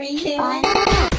Three, two, one.